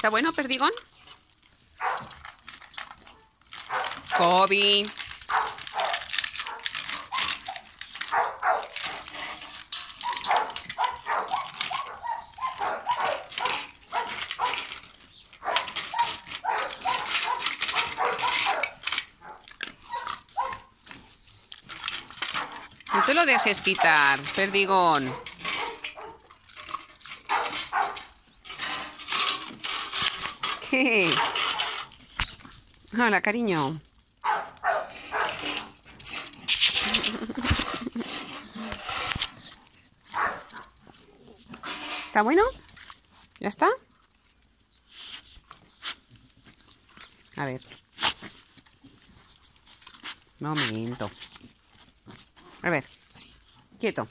¿Está bueno, perdigón? Kobe. No te lo dejes quitar, perdigón. Hola, cariño. ¿Está bueno? ¿Ya está? A ver. Momento. A ver. Quieto.